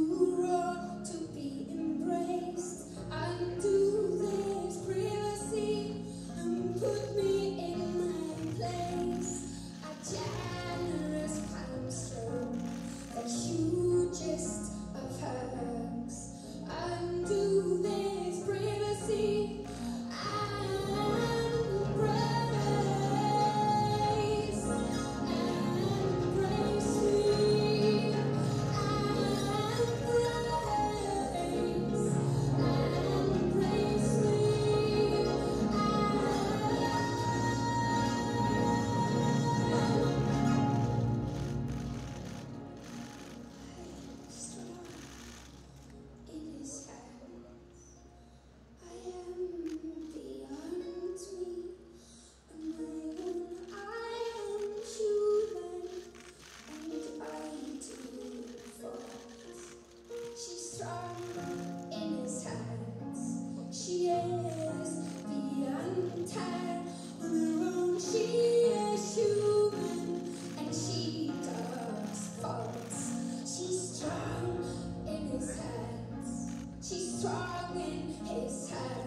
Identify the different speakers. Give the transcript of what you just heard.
Speaker 1: Ooh. in his hands. She is the untied. She is human and she does faults. She's strong in his hands. She's strong in his hands.